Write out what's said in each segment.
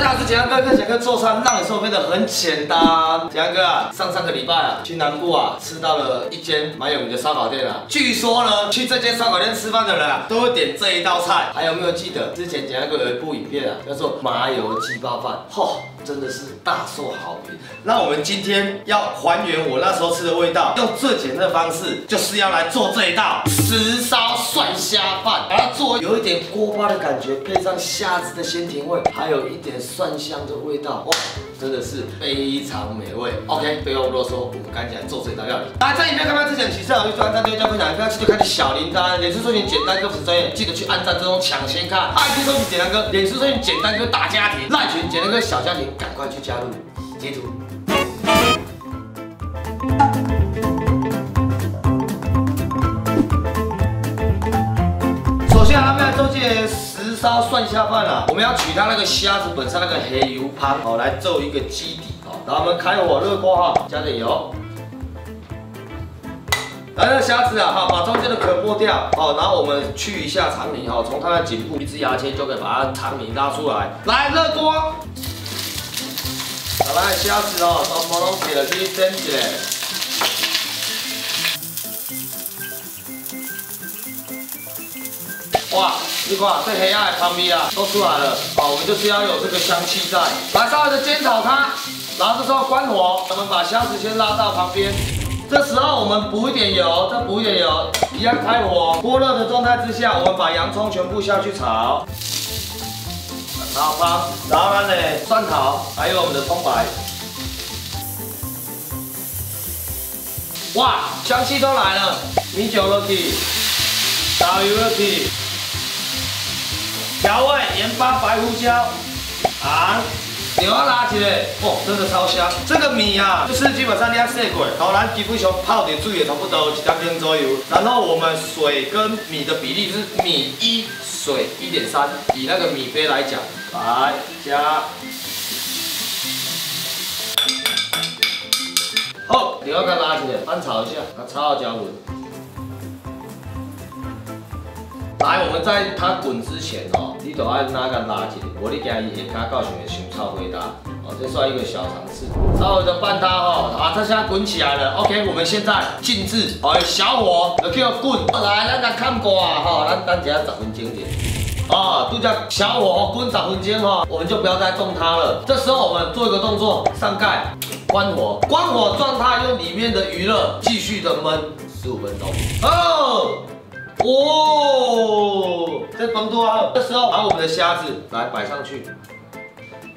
大家好，我是简阳哥，跟简哥做餐让你生活变得很简单。简阳哥啊，上上个礼拜啊，去南部啊，吃到了一间蛮有名的烧烤店啊。据说呢，去这间烧烤店吃饭的人啊，都会点这一道菜。还有没有记得之前简阳哥有一部影片啊，叫做麻油鸡包饭？嚯，真的是大受好评。那我们今天要还原我那时候吃的味道，用最简单的方式，就是要来做这一道石烧蒜虾饭，把它做有一点锅巴的感觉，配上虾子的鲜甜味，还有一点蒜香的味道，哇，真的是非常美味。OK，废话不多说，我们赶紧来做这道料理。来，在影片开拍之前，请设好预算，按赞、订阅、加分享，不要记得开启小铃铛。脸书搜寻简单哥粉丝专业，记得去按赞、之中、抢先看。IG 搜寻简单哥，脸书搜寻简单哥大家庭，赖群简单哥小家庭，赶快去加入。截图。个石烧蒜下饭啊，我们要取它那个虾子本身那个黑油汤哦，来做一个基底哦。然后我们开火热锅哈，加点油。来，这虾子啊，哈，把中间的壳剥掉，好，然后我们去一下肠泥，哈，从它的颈部一支牙签就可以把它肠泥拉出来。来，热锅。好，来虾子哦，全部拢切落去煎一下。哇，你看这黑暗的汤味啊，都出来了。好，我们就是要有这个香气在。来，稍微的煎炒它，然后这时候关火，我们把虾子先拉到旁边。这时候我们补一点油，再补一点油，一样开火。锅热的状态之下，我们把洋葱全部下去炒，然后放，然后呢蒜头，还有我们的葱白。哇，香气都来了，米酒落去，蚝油落去。调味盐巴、白胡椒、啊，牛要拉起来，哦，真的超香。这个米啊，就是基本上你要洗过，好，咱基本上泡点水也差不多一点钟左右。然后我们水跟米的比例是米一水一点三，以那个米杯来讲，来加。好，牛要给它拉起来，翻炒一下，它炒到焦稳。来，我们在它滚之前哦，你都要拿个拉起来，我你惊伊下骹到时会伤臭味道。哦，这算一个小尝试。稍微的拌它哈，啊，它现在滚起来了。OK，我们现在静置，哦，小火，要叫滚。来，咱来看锅啊，哈，咱等一下十分钟点。啊，都叫小火滚十分钟哈，我们就不要再动它了。这时候我们做一个动作，上盖，关火，关火状态，用里面的余热继续的焖十五分钟。哦。哦，这丰度啊！这时候把我们的虾子来摆上去，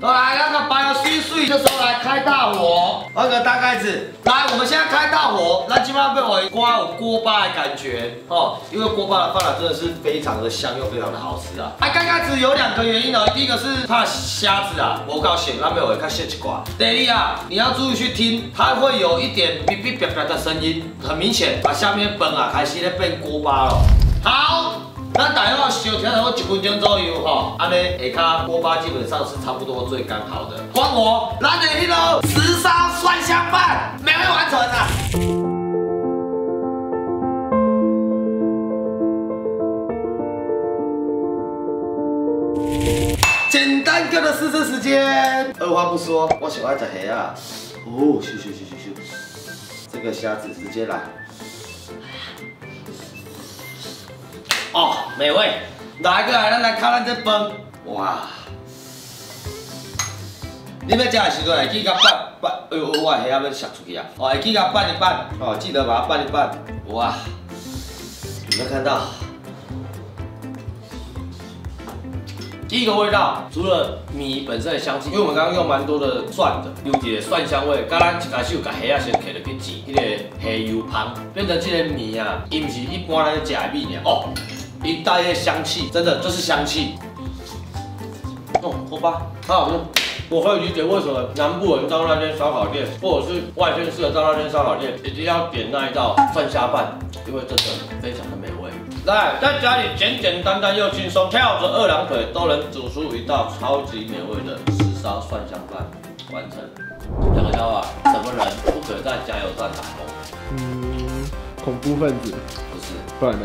来让它摆的碎碎。这时候来开大火，放个大盖子。来，我们现在开大火，那基本上被我刮有锅巴的感觉哦，因为锅巴的饭啊真的是非常的香又非常的好吃啊。开盖子有两个原因哦，第一个是怕虾子啊不够咸，那边我会看咸一寡。第二啊，你要注意去听，它会有一点哔哔哔哔的声音，很明显，把下面粉啊开始咧变锅巴了。好，那大约烧起来差不多一分钟左右哈，安尼下骹锅巴基本上是差不多最刚好的。关火，咱的迄个石烧蒜香饭美味完成啊！简单个的试吃时间，二话不说，我喜欢吃虾啊！哦，咻咻咻咻咻，这个虾子直接来。哦，美味！来个来，咱来看咱这饭，哇！你要食的时候会记甲拌拌，哎呦，我虾要甩出去啊！哦，会记甲拌一拌，哦，记得把它拌一拌，哇！有没有看到？第一个味道，除了米本身的香气，因为我们刚刚用蛮多的蒜的，有一个蒜香味。刚刚一开始有把虾先摕落去煎，迄个虾油香，变成这个米啊，伊唔是一般咱食的米尔哦。一带的香气，真的就是香气。哦，好吧，好好吃。我可以理解为什么南部人到那间烧烤店，或者是外县市的到那间烧烤店，一定要点那一道蒜虾饭，因为真的非常的美味。来，在家里简简单单又轻松，跳着二郎腿都能煮出一道超级美味的石烧蒜香饭，完成。讲个笑话，什么人不可在加油站打工？嗯，恐怖分子。不是，不然呢？